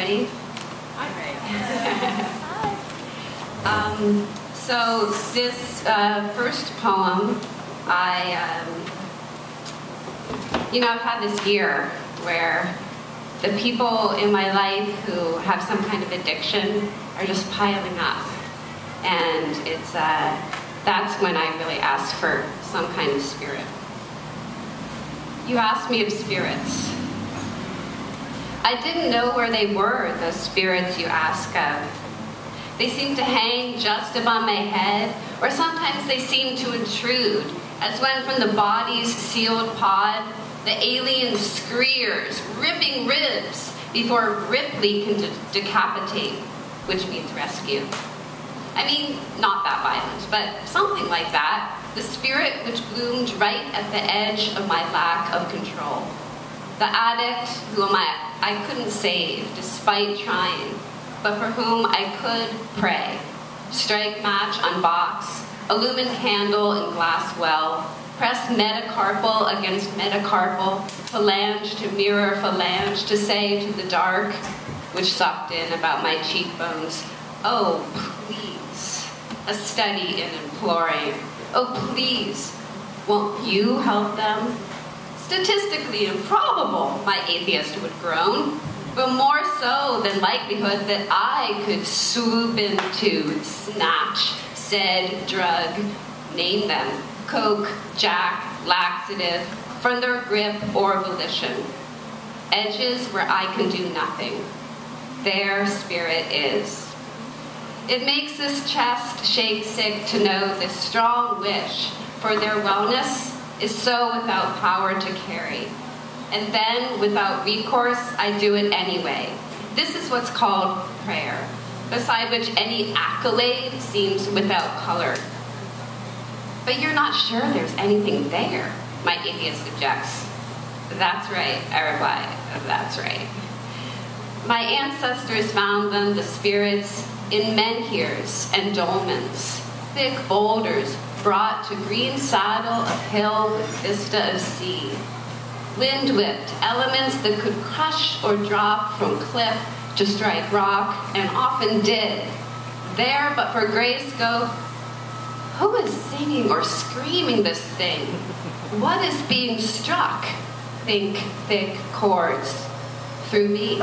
ready? um, so this uh, first poem, I, um, you know, I've had this year where the people in my life who have some kind of addiction are just piling up, and it's uh, that's when I really ask for some kind of spirit. You asked me of spirits. I didn't know where they were, those spirits you ask of. They seem to hang just above my head, or sometimes they seem to intrude, as when from the body's sealed pod, the alien screers, ripping ribs before Ripley can de decapitate, which means rescue. I mean, not that violent, but something like that. The spirit which bloomed right at the edge of my lack of control. The addict whom I, I couldn't save despite trying, but for whom I could pray. Strike match on box, illumine candle in glass well, press metacarpal against metacarpal, phalange to mirror phalange to say to the dark, which sucked in about my cheekbones, oh, please, a study in imploring, oh, please, won't you help them? Statistically improbable, my atheist would groan, but more so than likelihood that I could swoop into, snatch, said drug, name them, coke, jack, laxative, from their grip or volition. Edges where I can do nothing. Their spirit is. It makes this chest shake sick to know this strong wish for their wellness is so without power to carry. And then, without recourse, I do it anyway. This is what's called prayer, beside which any accolade seems without color. But you're not sure there's anything there, my atheist objects. That's right, I reply, that's right. My ancestors found them, the spirits, in menhirs and dolmens, thick boulders brought to green saddle of hill with vista of sea. Wind whipped elements that could crush or drop from cliff to strike rock, and often did. There, but for Grayscope, who is singing or screaming this thing? What is being struck? Think thick chords through me.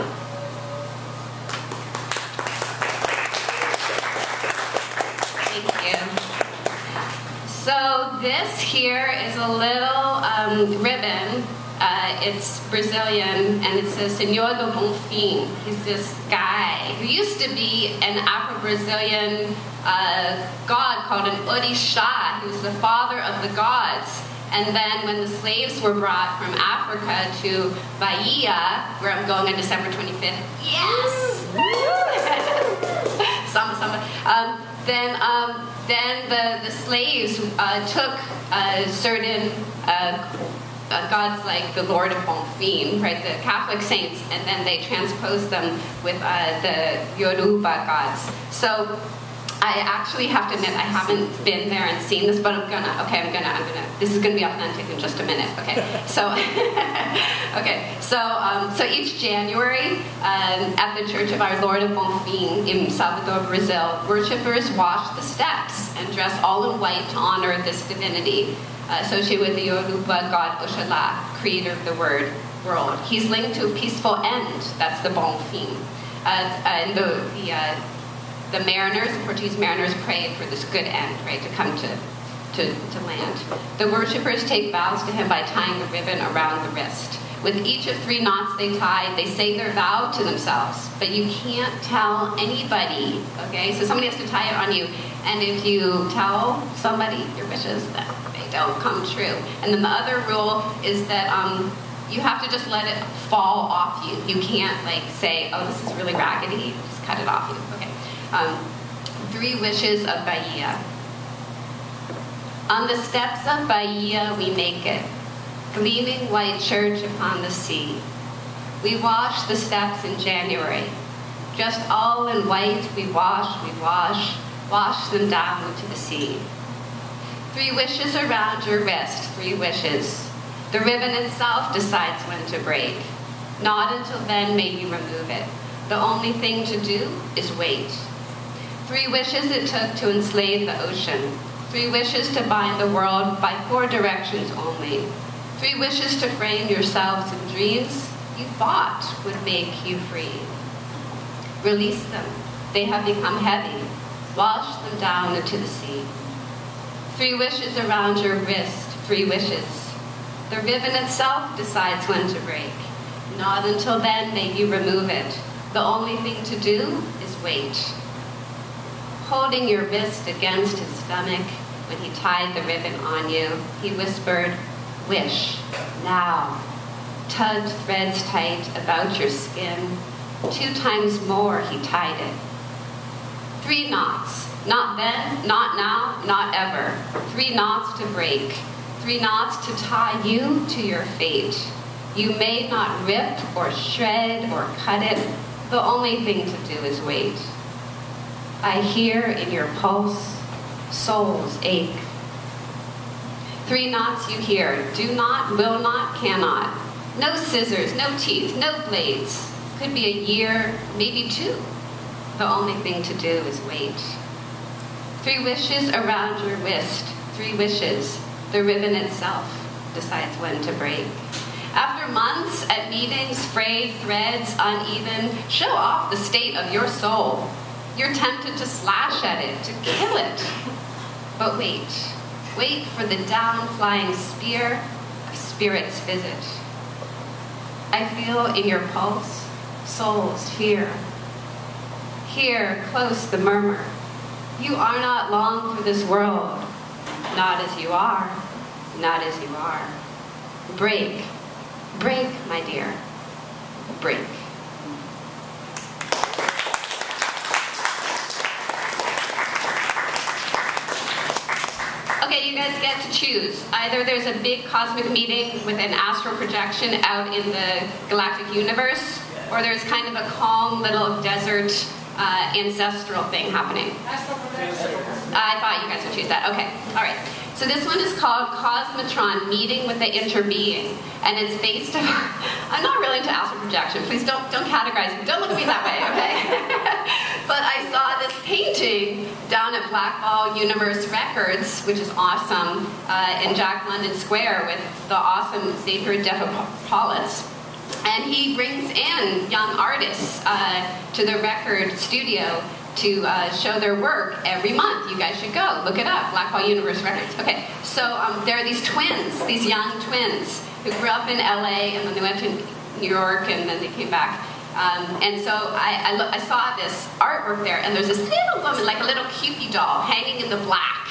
So this here is a little um, ribbon. Uh, it's Brazilian, and it says Senhor do Bonfim. He's this guy who used to be an Afro-Brazilian uh, god called an Orisha. He was the father of the gods. And then when the slaves were brought from Africa to Bahia, where I'm going on December 25th, yes! samba, samba. Um, then um, then the, the slaves uh, took certain uh, uh, gods like the Lord of Bonfim, right, the Catholic saints, and then they transposed them with uh, the Yoruba gods. So I actually have to admit I haven't been there and seen this, but I'm gonna. Okay, I'm gonna. I'm gonna. This is gonna be authentic in just a minute. Okay. So, okay. So, um, so each January um, at the Church of Our Lord of Bonfim in Salvador, Brazil, worshippers wash the steps and dress all in white to honor this divinity uh, associated with the Yoruba god Oshala, creator of the word world. He's linked to a peaceful end. That's the Bonfim. Uh, and the the uh, the mariners, the Portuguese mariners prayed for this good end, right, to come to, to, to land. The worshippers take vows to him by tying a ribbon around the wrist. With each of three knots they tie, they say their vow to themselves, but you can't tell anybody, okay? So somebody has to tie it on you, and if you tell somebody your wishes, they don't come true. And then the other rule is that um, you have to just let it fall off you. You can't like say, oh, this is really raggedy, just cut it off you, okay? Um, three wishes of Bahia. On the steps of Bahia we make it, gleaming white church upon the sea. We wash the steps in January. Just all in white we wash, we wash, wash them down to the sea. Three wishes around your wrist, three wishes. The ribbon itself decides when to break. Not until then may you remove it. The only thing to do is wait. Three wishes it took to enslave the ocean. Three wishes to bind the world by four directions only. Three wishes to frame yourselves in dreams you thought would make you free. Release them. They have become heavy. Wash them down into the sea. Three wishes around your wrist. Three wishes. The ribbon itself decides when to break. Not until then may you remove it. The only thing to do is wait. Holding your wrist against his stomach when he tied the ribbon on you, he whispered, Wish, now. Tugged threads tight about your skin. Two times more he tied it. Three knots. Not then, not now, not ever. Three knots to break. Three knots to tie you to your fate. You may not rip or shred or cut it. The only thing to do is wait. I hear in your pulse, souls ache. Three knots you hear do not, will not, cannot. No scissors, no teeth, no blades. Could be a year, maybe two. The only thing to do is wait. Three wishes around your wrist, three wishes. The ribbon itself decides when to break. After months at meetings, frayed threads, uneven, show off the state of your soul. You're tempted to slash at it, to kill it. But wait, wait for the down flying spear of spirit's visit. I feel in your pulse, soul's fear. Hear close the murmur. You are not long for this world, not as you are, not as you are. Break, Break, my dear. Break. Okay, you guys get to choose. Either there's a big cosmic meeting with an astral projection out in the galactic universe, or there's kind of a calm little desert uh, ancestral thing happening. I thought you guys would choose that. Okay, all right. So this one is called Cosmotron, Meeting with the Interbeing. And it's based on, I'm not really into astral projection. Please don't, don't categorize me. Don't look at me that way, okay? but I saw this painting down at Blackball Universe Records, which is awesome, uh, in Jack London Square with the awesome Xavier Dphrepaulezz. And he brings in young artists uh, to the record studio to uh, show their work every month. You guys should go. Look it up. Blackball Universe Records. Okay, so um, there are these twins, these young twins, who grew up in LA and then they went to New York and then they came back. Um, and so I, I, I, saw this artwork there, and there's this little woman, like a little Cupid doll, hanging in the black,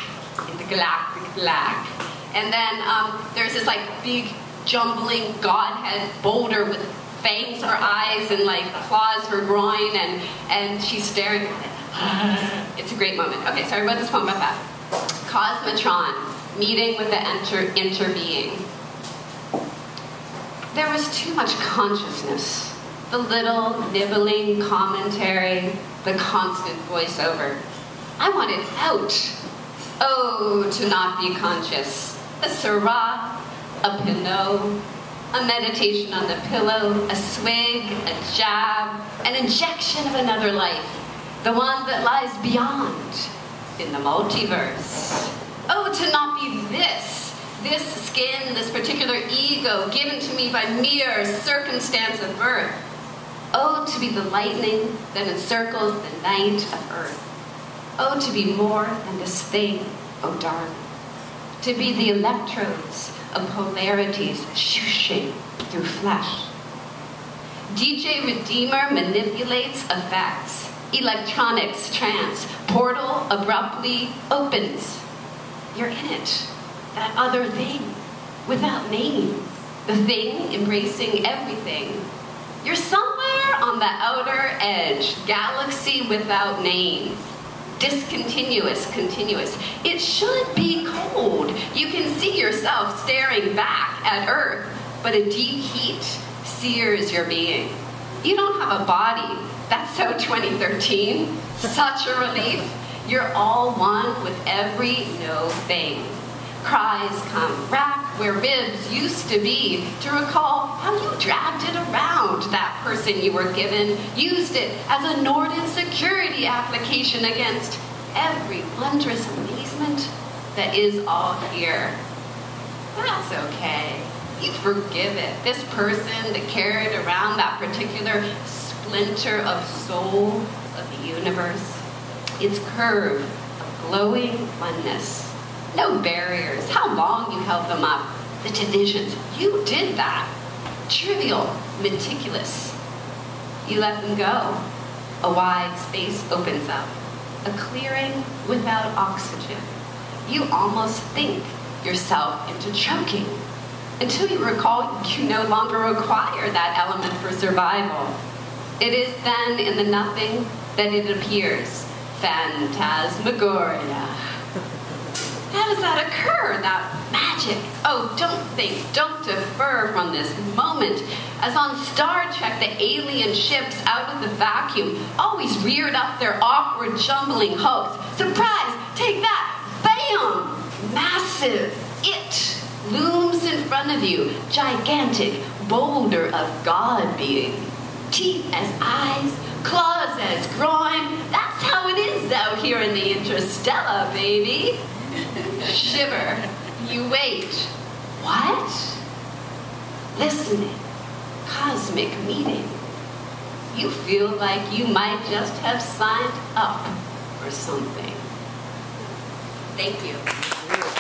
in the galactic black. And then um, there's this like big jumbling godhead boulder with fangs for eyes and like claws for groin, and, and she's staring at it. it's a great moment. Okay, so I this poem about that. Cosmotron, meeting with the inter interbeing. There was too much consciousness. The little nibbling commentary, the constant voiceover. I wanted out. Oh, to not be conscious. A Syrah, a Pinot, a meditation on the pillow, a swig, a jab, an injection of another life the one that lies beyond in the multiverse. Oh, to not be this, this skin, this particular ego given to me by mere circumstance of birth. Oh, to be the lightning that encircles the night of earth. Oh, to be more than this thing, oh darling. To be the electrodes of polarities shooshing through flesh. DJ Redeemer manipulates effects electronics trance. Portal abruptly opens. You're in it. That other thing without name. The thing embracing everything. You're somewhere on the outer edge, galaxy without name. Discontinuous, continuous. It should be cold. You can see yourself staring back at Earth, but a deep heat sears your being. You don't have a body, that's so 2013. Such a relief. You're all one with every no thing. Cries come rack where ribs used to be to recall how you dragged it around, that person you were given, used it as a Norton security application against every wondrous amazement that is all here. That's okay. You forgive it. This person that carried around that particular splinter of soul of the universe, its curve of glowing oneness. No barriers. How long you held them up. The divisions. You did that. Trivial, meticulous. You let them go. A wide space opens up. A clearing without oxygen. You almost think yourself into choking until you recall you no longer require that element for survival. It is then in the nothing that it appears. Phantasmagoria. How does that occur, that magic? Oh, don't think, don't defer from this moment. As on Star Trek, the alien ships out of the vacuum always reared up their awkward, jumbling hopes. Surprise, take that, bam! Massive, it looms in front of you, gigantic, boulder of God being. Teeth as eyes, claws as groin. That's how it is out here in the interstellar, baby. Shiver. You wait. What? Listening. Cosmic meeting. You feel like you might just have signed up for something. Thank you.